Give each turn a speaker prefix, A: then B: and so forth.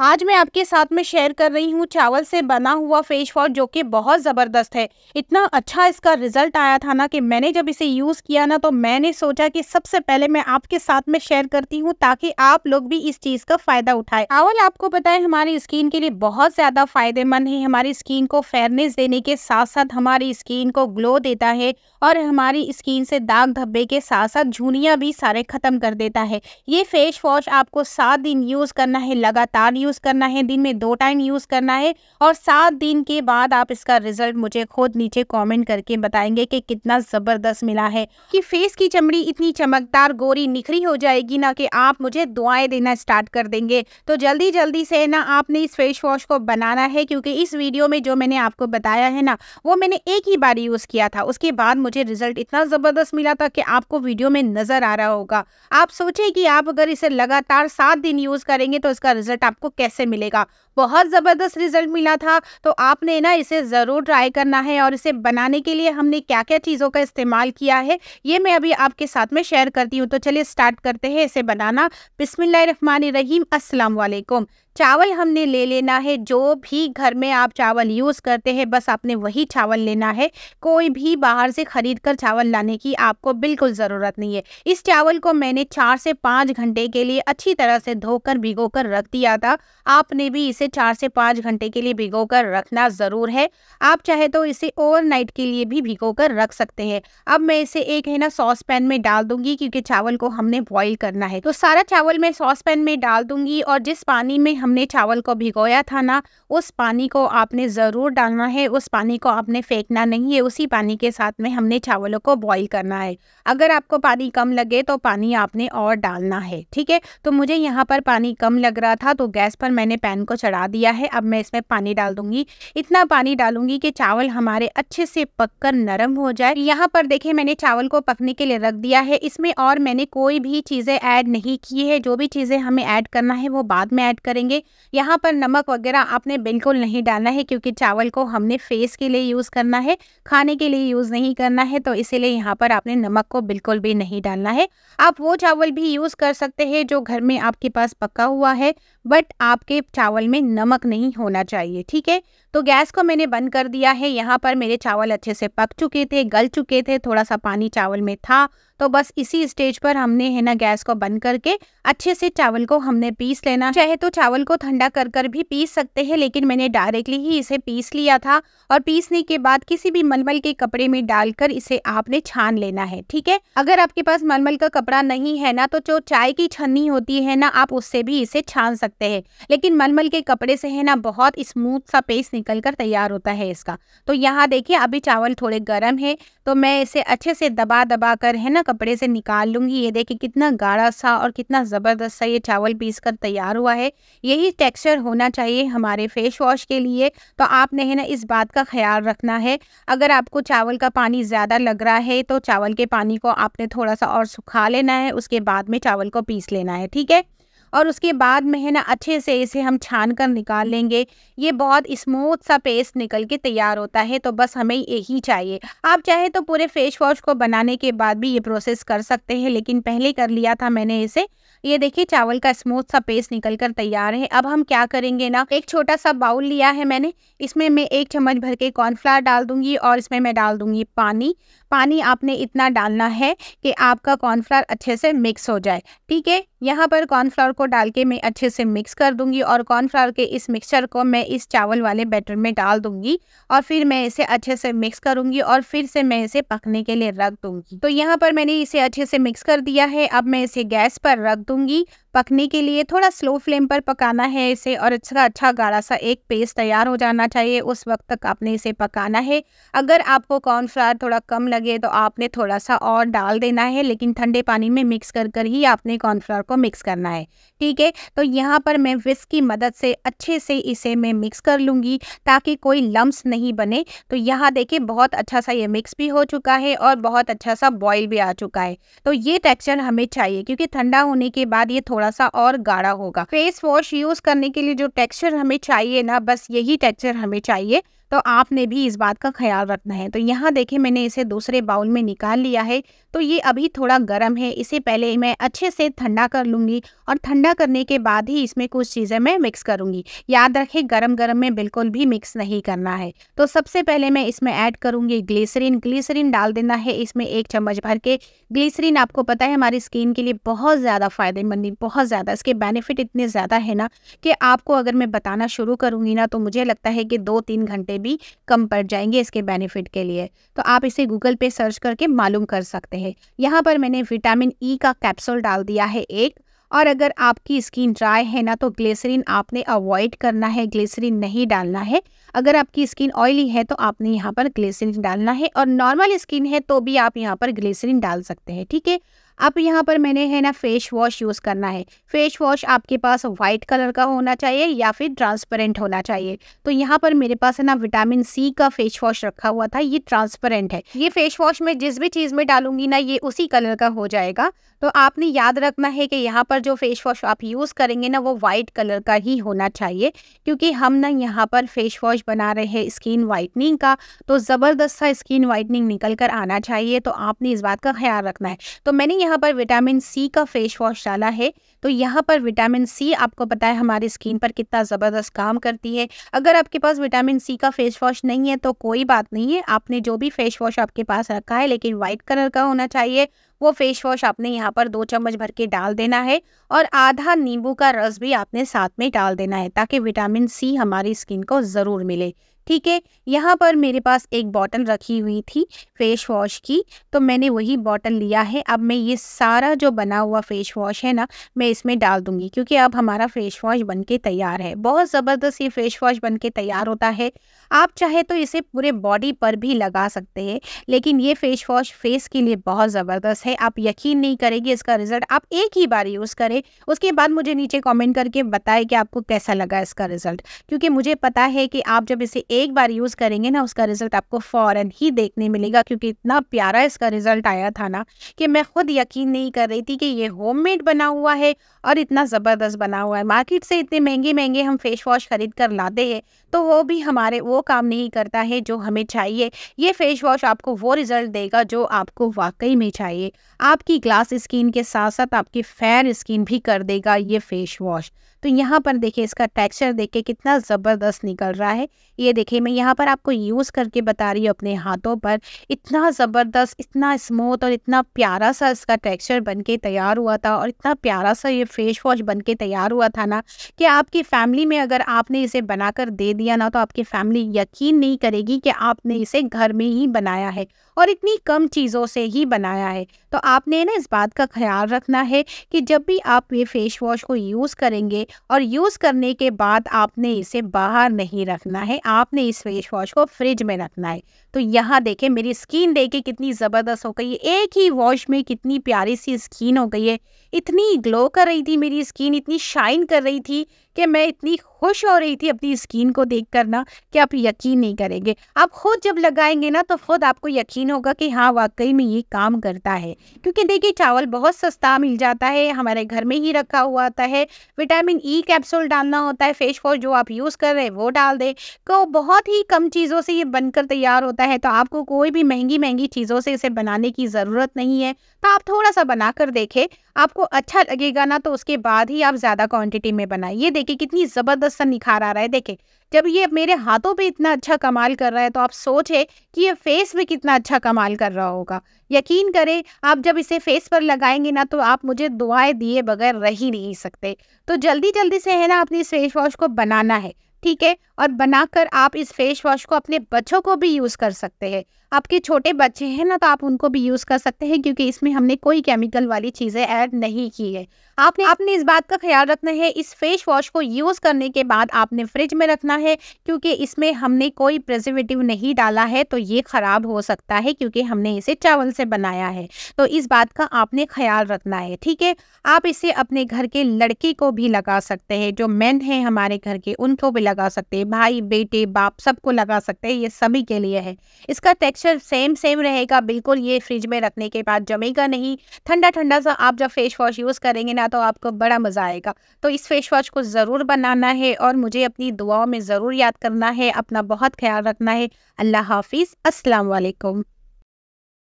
A: आज मैं आपके साथ में शेयर कर रही हूँ चावल से बना हुआ फेस वॉश जो कि बहुत ज़बरदस्त है। इतना अच्छा इसका रिज़ल्ट आया था ना कि मैंने जब इसे यूज़ किया ना तो मैंने सोचा कि सबसे पहले मैं आपके साथ में शेयर करती हूँ ताकि आप लोग भी इस चीज़ का फ़ायदा उठाए। चावल आपको पता है हमारी स्किन के लिए बहुत ज़्यादा फ़ायदेमंद है। हमारी स्किन को फेयरनेस देने के साथ साथ हमारी स्किन को ग्लो देता है और हमारी स्किन से दाग धब्बे के साथ साथ झुनिया भी सारे ख़त्म कर देता है। ये फेस वॉश आपको सात दिन यूज़ करना है, लगातार यूज़ करना है, दिन में दो टाइम यूज़ करना है और सात दिन के बाद आप इसका रिज़ल्ट मुझे खुद नीचे कमेंट करके बताएँगे कि कितना ज़बरदस्त मिला है। कि फेस की चमड़ी इतनी चमकदार, गोरी, निखरी हो जाएगी ना कि आप मुझे दुआएँ देना स्टार्ट कर देंगे। तो जल्दी जल्दी से ना आपने इस फेस वॉश को बनाना है क्योंकि इस वीडियो में जो मैंने आपको बताया है ना, वो मैंने एक ही बार यूज़ किया था। उसके बाद मुझे रिज़ल्ट इतना ज़बरदस्त मिला था कि आपको वीडियो में नज़र आ रहा होगा। आप सोचें कि आप अगर इसे लगातार सात दिन यूज़ करेंगे तो इसका रिज़ल्ट आपको कैसे मिलेगा? बहुत ज़बरदस्त रिज़ल्ट मिला था। तो आपने ना इसे ज़रूर ट्राई करना है और इसे बनाने के लिए हमने क्या क्या चीज़ों का इस्तेमाल किया है, ये मैं अभी आपके साथ में शेयर करती हूँ। तो चलिए स्टार्ट करते हैं इसे बनाना। बिस्मिल्लाहिर्रहमानिर्रहीम रहीम अस्सलाम वालेकुम चावल हमने ले लेना है। जो भी घर में आप चावल यूज़ करते हैं, बस आपने वही चावल लेना है। कोई भी बाहर से ख़रीद कर चावल लाने की आपको बिल्कुल ज़रूरत नहीं है। इस चावल को मैंने चार से पाँच घंटे के लिए अच्छी तरह से धोकर भिगो कर रख दिया था। आपने भी इसे चार से पाँच घंटे के लिए भिगो कर रखना ज़रूर है। आप चाहे तो इसे ओवरनाइट के लिए भी भिगो कर रख सकते हैं। अब मैं इसे एक है ना सॉस पैन में डाल दूँगी क्योंकि चावल को हमने बॉईल करना है। तो सारा चावल मैं सॉस पैन में डाल दूँगी और जिस पानी में हमने चावल को भिगोया था ना, उस पानी को आपने ज़रूर डालना है। उस पानी को आपने फेंकना नहीं है, उसी पानी के साथ में हमने चावलों को बॉईल करना है। अगर आपको पानी कम लगे तो पानी आपने और डालना है, ठीक है? तो मुझे यहाँ पर पानी कम लग रहा था तो गैस पर मैंने पैन को चढ़ा दिया है। अब मैं इसमें पानी डाल दूँगी। इतना पानी डालूँगी कि चावल हमारे अच्छे से पककर नरम हो जाए। यहाँ पर देखिए, मैंने चावल को पकने के लिए रख दिया है। इसमें और मैंने कोई भी चीज़ें ऐड नहीं की है। जो भी चीज़ें हमें ऐड करना है, वो बाद में ऐड करेंगे। यहाँ पर नमक वगैरह आपने बिल्कुल नहीं डालना है, क्योंकि चावल को हमने फेस के लिए यूज़ करना है, खाने के लिए यूज़ नहीं करना है। तो इसीलिए यहाँ पर आपने नमक को बिल्कुल भी नहीं डालना है। आप वो चावल भी यूज़ कर सकते हैं, जो घर में आपके पास पका हुआ है। बट आपके चावल में नमक नहीं होना चाहिए, ठीक है? तो गैस को मैंने बंद कर दिया है, यहाँ पर मेरे चावल अच्छे से पक चुके थे, गल चुके थे, थोड़ा सा पानी चावल में था तो बस इसी स्टेज पर हमने, है ना, गैस को बंद करके अच्छे से चावल को हमने पीस लेना। चाहे तो चावल को ठंडा कर कर भी पीस सकते हैं, लेकिन मैंने डायरेक्टली ही इसे पीस लिया था और पीसने के बाद किसी भी मलमल के कपड़े में डालकर इसे आपने छान लेना है, ठीक है? अगर आपके पास मलमल का कपड़ा नहीं है ना तो जो चाय की छन्नी होती है ना, आप उससे भी इसे छान सकते हैं। लेकिन मलमल के कपड़े से, है ना, बहुत स्मूथ सा पेस्ट निकल कर तैयार होता है इसका। तो यहाँ देखिए, अभी चावल थोड़े गर्म है तो मैं इसे अच्छे से दबा दबा कर, है ना, कपड़े से निकाल लूँगी। ये देखिए कितना गाढ़ा सा और कितना ज़बरदस्त सा ये चावल पीस कर तैयार हुआ है। यही टेक्सचर होना चाहिए हमारे फेस वॉश के लिए। तो आपने, है ना, इस बात का ख्याल रखना है। अगर आपको चावल का पानी ज़्यादा लग रहा है तो चावल के पानी को आपने थोड़ा सा और सुखा लेना है। उसके बाद में चावल को पीस लेना है, ठीक है? और उसके बाद में है ना, अच्छे से इसे हम छान कर निकाल लेंगे। ये बहुत स्मूथ सा पेस्ट निकल के तैयार होता है तो बस हमें यही चाहिए। आप चाहे तो पूरे फेस वॉश को बनाने के बाद भी ये प्रोसेस कर सकते हैं, लेकिन पहले कर लिया था मैंने इसे। ये देखिए, चावल का स्मूथ सा पेस्ट निकल कर तैयार है। अब हम क्या करेंगे ना, एक छोटा सा बाउल लिया है मैंने। इसमें मैं एक चम्मच भर के कॉर्नफ्लावर डाल दूँगी और इसमें मैं डाल दूँगी पानी। पानी आपने इतना डालना है कि आपका कॉर्नफ्लावर अच्छे से मिक्स हो जाए। ठीक है? यहाँ पर कॉर्नफ्लावर को डाल के मैं अच्छे से मिक्स कर दूँगी और कॉर्नफ्लावर के इस मिक्सचर को मैं इस चावल वाले बैटर में डाल दूँगी और फिर मैं इसे अच्छे से मिक्स करूँगी और फिर से मैं इसे पकने के लिए रख दूँगी। तो यहाँ पर मैंने इसे अच्छे से मिक्स कर दिया है। अब मैं इसे गैस पर रख दूँगी। पकने के लिए थोड़ा स्लो फ्लेम पर पकाना है इसे और अच्छा अच्छा गाढ़ा सा एक पेस्ट तैयार हो जाना चाहिए। उस वक्त तक आपने इसे पकाना है। अगर आपको कॉर्नफ्लावर थोड़ा कम लगे तो आपने थोड़ा सा और डाल देना है, लेकिन ठंडे पानी में मिक्स कर कर ही आपने कॉर्नफ्लावर को मिक्स करना है। ठीक है? तो यहाँ पर मैं विस्क की मदद से अच्छे से इसे मैं मिक्स कर लूँगी ताकि कोई लम्स नहीं बने। तो यहाँ देखिए बहुत अच्छा सा ये मिक्स भी हो चुका है और बहुत अच्छा सा बॉयल भी आ चुका है। तो ये टेक्सचर हमें चाहिए, क्योंकि ठंडा होने के बाद ये थोड़ा सा और गाढ़ा होगा। फेस वॉश यूज़ करने के लिए जो टेक्सचर हमें चाहिए ना, बस यही टेक्सचर हमें चाहिए। तो आपने भी इस बात का ख्याल रखना है। तो यहाँ देखिए मैंने इसे दूसरे बाउल में निकाल लिया है। तो ये अभी थोड़ा गर्म है, इसे पहले मैं अच्छे से ठंडा कर लूँगी और ठंडा करने के बाद ही इसमें कुछ चीज़ें मैं मिक्स करूँगी। याद रखें गरम गरम में बिल्कुल भी मिक्स नहीं करना है। तो सबसे पहले मैं इसमें ऐड करूँगी ग्लीसरीन। ग्लीसरीन डाल देना है इसमें एक चम्मच भर के। ग्लीसरीन आपको पता है हमारी स्किन के लिए बहुत ज़्यादा फ़ायदेमंद बहुत ज़्यादा। इसके बेनिफिट इतने ज़्यादा है ना कि आपको अगर मैं बताना शुरू करूँगी ना तो मुझे लगता है कि दो तीन घंटे भी कम पड़ जाएँगे इसके बेनिफिट के लिए। तो आप इसे गूगल पे सर्च करके मालूम कर सकते हैं। यहाँ पर मैंने विटामिन ई e का कैप्सूल डाल दिया है एक। और अगर आपकी स्किन ड्राई है ना तो ग्लिसरीन आपने अवॉइड करना है ग्लिसरीन नहीं डालना है। अगर आपकी स्किन ऑयली है तो आपने यहाँ पर ग्लिसरीन डालना है। और नॉर्मल स्किन है तो भी आप यहाँ पर ग्लिसरीन डाल सकते हैं, ठीक है? अब यहाँ पर मैंने, है ना फेस वॉश यूज़ करना है। फेस वॉश आपके पास वाइट कलर का होना चाहिए या फिर ट्रांसपेरेंट होना चाहिए। तो यहाँ पर मेरे पास, है ना विटामिन सी का फेस वॉश रखा हुआ था, ये ट्रांसपेरेंट है। ये फेस वॉश मैं जिस भी चीज़ में डालूँगी ना, ये उसी कलर का हो जाएगा। तो आपने याद रखना है कि यहाँ पर जो फेस वॉश आप यूज़ करेंगे ना, वो वाइट कलर का ही होना चाहिए। क्योंकि हम ना यहाँ पर फेस वॉश बना रहे हैं स्किन वाइटनिंग का तो ज़बरदस्त सा स्किन वाइटनिंग निकल कर आना चाहिए। तो आपने इस बात का ख्याल रखना है। तो मैंने यहाँ पर विटामिन सी का फेस वॉश डाला है तो यहाँ पर विटामिन सी आपको पता है हमारी स्किन पर कितना ज़बरदस्त काम करती है। अगर आपके पास विटामिन सी का फेस वॉश नहीं है तो कोई बात नहीं है, आपने जो भी फेस वॉश आपके पास रखा है, लेकिन वाइट कलर का होना चाहिए, वो फेस वॉश आपने यहाँ पर दो चम्मच भर के डाल देना है और आधा नींबू का रस भी आपने साथ में डाल देना है, ताकि विटामिन सी हमारी स्किन को ज़रूर मिले। ठीक है, यहाँ पर मेरे पास एक बॉटल रखी हुई थी फेस वॉश की तो मैंने वही बॉटल लिया है। अब मैं ये सारा जो बना हुआ फेस वॉश है ना, मैं इसमें डाल दूँगी, क्योंकि अब हमारा फेस वॉश बन के तैयार है। बहुत ज़बरदस्त ये फेस वॉश बन के तैयार होता है। आप चाहे तो इसे पूरे बॉडी पर भी लगा सकते हैं, लेकिन ये फेस वॉश फेस के लिए बहुत ज़बरदस्त है। आप यकीन नहीं करेंगे इसका रिज़ल्ट, आप एक ही बार यूज़ करें। उसके बाद मुझे नीचे कॉमेंट करके बताएँ कि आपको कैसा लगा इसका रिज़ल्ट, क्योंकि मुझे पता है कि आप जब इसे एक बार यूज़ करेंगे ना, उसका रिज़ल्ट आपको फ़ौरन ही देखने मिलेगा, क्योंकि इतना प्यारा इसका रिज़ल्ट आया था ना कि मैं खुद यकीन नहीं कर रही थी कि ये होममेड बना हुआ है और इतना ज़बरदस्त बना हुआ है। मार्केट से इतने महँगे महँगे हम फेस वॉश खरीद कर लाते हैं तो वो भी हमारे, वो काम नहीं करता है जो हमें चाहिए। ये फेस वॉश आपको वो रिज़ल्ट देगा जो आपको वाकई में चाहिए। आपकी ग्लास स्किन के साथ साथ आपकी फेयर स्किन भी कर देगा ये फेस वॉश तो यहाँ पर देखिए इसका टेक्सचर देखिए कितना ज़बरदस्त निकल रहा है। ये देखिए मैं यहाँ पर आपको यूज़ करके बता रही हूँ अपने हाथों पर। इतना ज़बरदस्त, इतना स्मूथ और इतना प्यारा सा इसका टेक्सचर बन के तैयार हुआ था और इतना प्यारा सा ये फेस वॉश बन के तैयार हुआ था ना कि आपकी फैमिली में अगर आपने इसे बनाकर दे दिया ना तो आपकी फैमिली यकीन नहीं करेगी कि आपने इसे घर में ही बनाया है और इतनी कम चीज़ों से ही बनाया है। तो आपने ना इस बात का ख्याल रखना है कि जब भी आप ये फेस वॉश को यूज़ करेंगे और यूज़ करने के बाद आपने इसे बाहर नहीं रखना है। आपने इस फेस वॉश को फ्रिज में रखना है। तो यहाँ देखें, मेरी स्किन देखे कितनी ज़बरदस्त हो गई है। एक ही वॉश में कितनी प्यारी सी स्किन हो गई है। इतनी ग्लो कर रही थी मेरी स्किन इतनी शाइन कर रही थी कि मैं इतनी खुश हो रही थी अपनी स्किन को देख कर ना कि आप यकीन नहीं करेंगे। आप खुद जब लगाएँगे ना तो खुद आपको यकीन होगा कि हाँ वाकई में ये काम करता है। क्योंकि देखिए, चावल बहुत सस्ता मिल जाता है, हमारे घर में ही रखा हुआ आता है। विटामिन ई e कैप्सूल डालना होता है फेस वॉश जो आप यूज़ कर रहे हैं, वो डाल दें। तो बहुत ही कम चीज़ों से ये बनकर तैयार होता है। तो आपको कोई भी महँगी महँगी चीज़ों से इसे बनाने की ज़रूरत नहीं है। तो आप थोड़ा सा बना कर देखें। आपको अच्छा लगेगा ना तो उसके बाद ही आप ज़्यादा क्वांटिटी में बनाए ये देखिए, कितनी ज़बरदस्त सा निखार आ रहा है देखे जब ये मेरे हाथों पे इतना अच्छा कमाल कर रहा है तो आप सोचे कि ये फेस में कितना अच्छा कमाल कर रहा होगा। यकीन करें, आप जब इसे फेस पर लगाएँगे ना तो आप मुझे दुआएँ दिए बगैर रह ही नहीं सकते। तो जल्दी जल्दी से है ना अपनी फेस वॉश को बनाना है, ठीक है? और बनाकर आप इस फेस वॉश को अपने बच्चों को भी यूज़ कर सकते हैं। आपके छोटे बच्चे हैं ना तो आप उनको भी यूज़ कर सकते हैं, क्योंकि इसमें हमने कोई केमिकल वाली चीज़ें ऐड नहीं की है। आपने आपने इस बात का ख्याल रखना है, इस फेस वॉश को यूज़ करने के बाद आपने फ्रिज में रखना है, क्योंकि इसमें हमने कोई प्रिजर्वेटिव नहीं डाला है तो ये ख़राब हो सकता है, क्योंकि हमने इसे चावल से बनाया है। तो इस बात का आपने ख्याल रखना है, ठीक है? आप इसे अपने घर के लड़के को भी लगा सकते हैं, जो मैन हैं हमारे घर के, उनको भी लगा सकते हैं, भाई, बेटे, बाप, सबको लगा सकते हैं, ये सभी के लिए है। इसका टेक्स टेक्सचर सेम सेम रहेगा, बिल्कुल ये फ्रिज में रखने के बाद जमेगा नहीं। ठंडा ठंडा सा आप जब फेस वॉश यूज़ करेंगे ना तो आपको बड़ा मज़ा आएगा। तो इस फेस वॉश को ज़रूर बनाना है और मुझे अपनी दुआओं में ज़रूर याद करना है, अपना बहुत ख्याल रखना है। अल्लाह हाफिज़ अस्सलाम वालेकुम